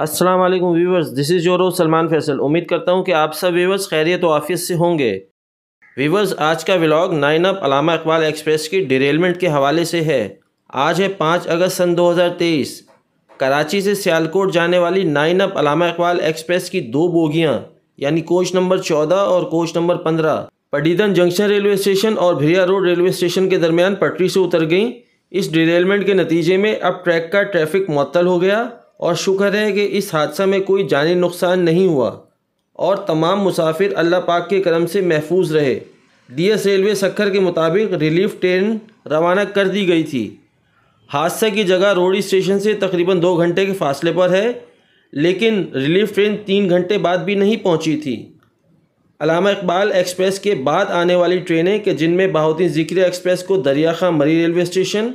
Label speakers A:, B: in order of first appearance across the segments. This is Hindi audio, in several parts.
A: अस्सलाम वालेकुम viewers this is your Salman Faisal उम्मीद करता हूँ कि आप सब व्यूवर्स खैरियत व आफियत से होंगे। व्यूवर्स आज का vlog nine up Allama Iqbal express की डिरेलमेंट के हवाले से है। आज है पाँच अगस्त सन 2023 कराची से सियालकोट जाने वाली nine up Allama Iqbal express की दो बोगियाँ, यानी कोच नंबर चौदह और कोच नंबर पंद्रह, पडीदन जंक्शन रेलवे स्टेशन और भिरिया रोड रेलवे स्टेशन के दरमियान पटरी से उतर गई। इस डिरेलमेंट के नतीजे में अब ट्रैक का ट्रैफ़िक मअतल हो गया। और शुक्र है कि इस हादसा में कोई जानी नुकसान नहीं हुआ और तमाम मुसाफिर अल्लाह पाक के करम से महफूज रहे। डीएस रेलवे सखर के मुताबिक रिलीफ ट्रेन रवाना कर दी गई थी। हादसा की जगह रोडी स्टेशन से तकरीबन दो घंटे के फासले पर है, लेकिन रिलीफ ट्रेन तीन घंटे बाद भी नहीं पहुँची थी। अलामा इकबाल एक्सप्रेस के बाद आने वाली ट्रेनें कि जिनमें बहाउद्दीन ज़िक्र एक्सप्रेस को दरिया खां मरी रेलवे स्टेशन,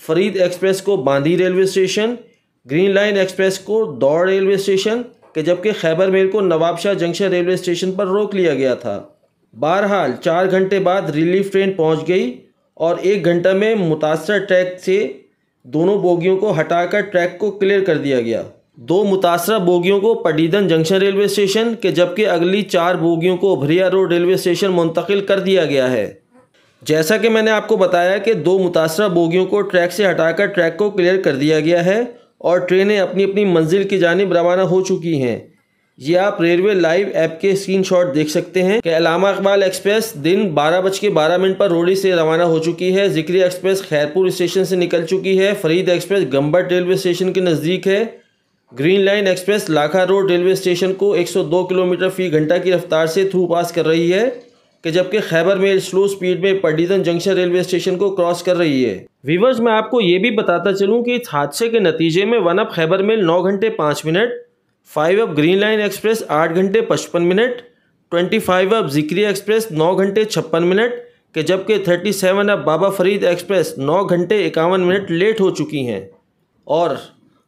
A: फरीद एक्सप्रेस को Bandhi railway station green line express को दौड़ रेलवे स्टेशन के जबकि खैबर मेल को नवाबशाह जंक्शन रेलवे स्टेशन पर रोक लिया गया था। बहरहाल, चार घंटे बाद रिलीफ ट्रेन पहुँच गई और एक घंटा में मुतासर ट्रैक से दोनों बोगियों को हटाकर ट्रैक को क्लियर कर दिया गया। दो मुतासर बोगियों को पडीदन जंक्शन रेलवे स्टेशन के जबकि अगली चार बोगियों को भरिया रोड रेलवे स्टेशन मुंतकिल कर दिया गया है। जैसा कि मैंने आपको बताया कि दो मुतासर बोगियों को ट्रैक से हटाकर ट्रैक को क्लियर कर दिया गया है और ट्रेनें अपनी अपनी मंजिल की जानब रवाना हो चुकी हैं। ये आप रेलवे लाइव ऐप के स्क्रीनशॉट देख सकते हैं कि अलामा इकबाल एक्सप्रेस दिन बारह बज के बारह मिनट पर रोडी से रवाना हो चुकी है। जिक्री एक्सप्रेस खैरपुर स्टेशन से निकल चुकी है। Farid express Gambat railway station के नज़दीक है। Green line express Lakha road railway station को 102 किलोमीटर फ़ी घंटा की रफ्तार से थ्रू पास कर रही है। कि जबकि खैबर मेल स्लो स्पीड में पडीदन जंक्शन रेलवे स्टेशन को क्रॉस कर रही है। वीवर्स मैं आपको ये भी बताता चलूँ कि इस हादसे के नतीजे में वन अप खैबर मेल नौ घंटे पाँच minute five up green line express आठ घंटे पचपन minute twenty five up Zikri express नौ घंटे छप्पन मिनट, के जबकि thirty seven up Baba Farid express नौ घंटे इक्यावन मिनट लेट हो चुकी हैं। और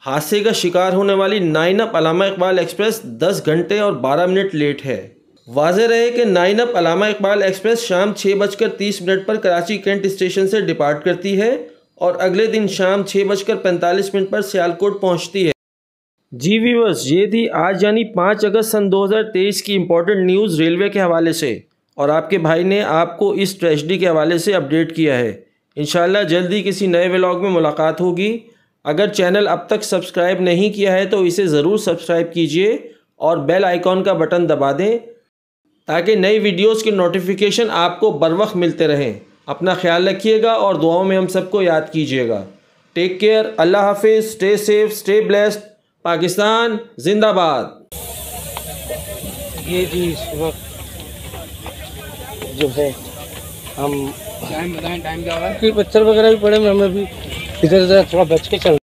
A: हादसे का शिकार होने वाली nine up Allama Iqbal express दस घंटे और बारह मिनट लेट है। वाज रहे कि nine up Allama Iqbal express शाम छः बजकर तीस मिनट पर कराची कैंट स्टेशन से डिपार्ट करती है और अगले दिन शाम छः बजकर पैंतालीस मिनट पर सियालकोट पहुँचती है। जी वीवर्स ये थी आज यानी पाँच अगस्त सन 2023 की इम्पोर्टेंट न्यूज़ रेलवे के हवाले से और आपके भाई ने आपको इस ट्रेजडी के हवाले से अपडेट किया है। इन जल्दी किसी नए व्लॉग में मुलाकात होगी। अगर चैनल अब तक सब्सक्राइब नहीं किया है तो इसे ज़रूर सब्सक्राइब कीजिए और बेल आइकॉन का बटन दबा दें ताकि नई वीडियोस की नोटिफिकेशन आपको बर वक्त मिलते रहें। अपना ख्याल रखिएगा और दुआओं में हम सबको याद कीजिएगा। टेक केयर अल्लाह हाफिज़ stay safe stay blessed Pakistan जिंदाबाद।
B: ये जी इस वक्त जो है हम
C: टाइम बताएँ टाइम क्या
B: फिर बच्चर वगैरह भी पड़े में हमें भी इधर उधर थोड़ा बच के चल